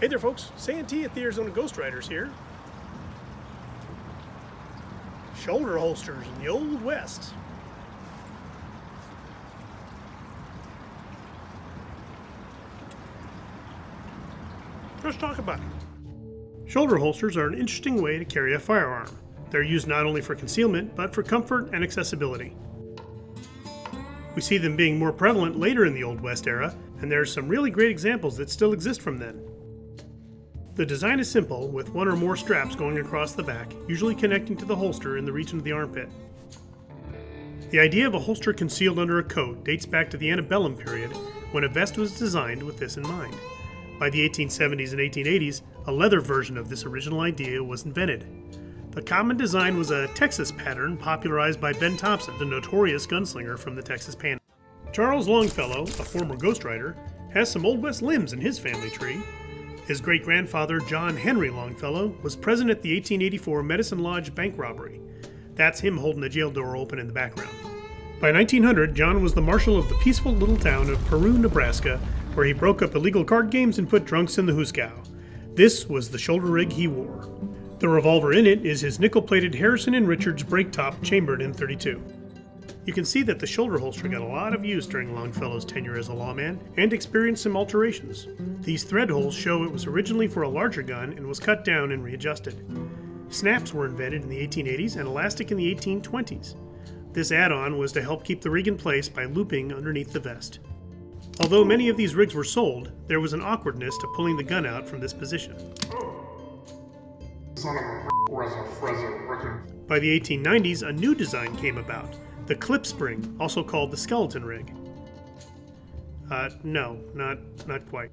there folks, Santee at the Arizona Ghostriders here. Shoulder holsters in the Old West. Let's talk about it. Shoulder holsters are an interesting way to carry a firearm. They're used not only for concealment, but for comfort and accessibility. We see them being more prevalent later in the Old West era, and there are some really great examples that still exist from then. The design is simple, with one or more straps going across the back, usually connecting to the holster in the region of the armpit. The idea of a holster concealed under a coat dates back to the antebellum period, when a vest was designed with this in mind. By the 1870s and 1880s, a leather version of this original idea was invented. The common design was a Texas pattern popularized by Ben Thompson, the notorious gunslinger from the Texas Panhandle. Charles Longfellow, a former Ghostrider, has some Old West limbs in his family tree, his great grandfather, John Henry Longfellow, was present at the 1884 Medicine Lodge bank robbery. That's him holding the jail door open in the background. By 1900, John was the marshal of the peaceful little town of Peru, Nebraska, where he broke up illegal card games and put drunks in the hoosegow. This was the shoulder rig he wore. The revolver in it is his nickel plated Harrison and Richards break top chambered in 32. You can see that the shoulder holster got a lot of use during Longfellow's tenure as a lawman and experienced some alterations. These thread holes show it was originally for a larger gun and was cut down and readjusted. Snaps were invented in the 1880s and elastic in the 1820s. This add-on was to help keep the rig in place by looping underneath the vest. Although many of these rigs were sold, there was an awkwardness to pulling the gun out from this position. By the 1890s, a new design came about, the clip spring, also called the skeleton rig. Uh, no, not, not quite.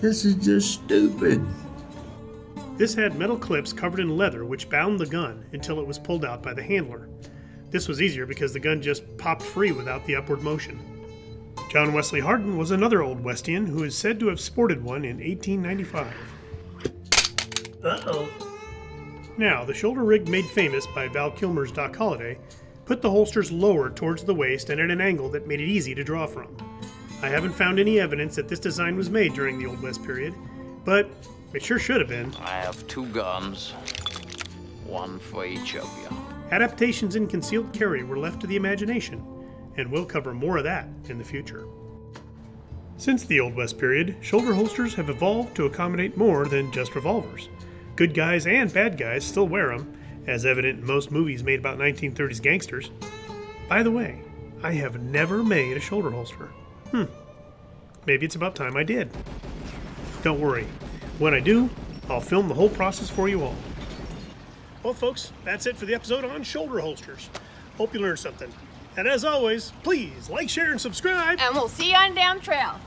This is just stupid. This had metal clips covered in leather which bound the gun until it was pulled out by the handler. This was easier because the gun just popped free without the upward motion. John Wesley Hardin was another Old Westian who is said to have sported one in 1895. Uh-oh. Now, the shoulder rig made famous by Val Kilmer's Doc Holliday Put the holsters lower towards the waist and at an angle that made it easy to draw from. I haven't found any evidence that this design was made during the Old West period, but it sure should have been. I have two guns, one for each of you. Adaptations in concealed carry were left to the imagination, and we'll cover more of that in the future. Since the Old West period, shoulder holsters have evolved to accommodate more than just revolvers. Good guys and bad guys still wear them, as evident in most movies made about 1930s gangsters. By the way, I have never made a shoulder holster. Hmm. Maybe it's about time I did. Don't worry. When I do, I'll film the whole process for you all. Well, folks, that's it for the episode on shoulder holsters. Hope you learned something. And as always, please like, share, and subscribe. And we'll see you on down trail.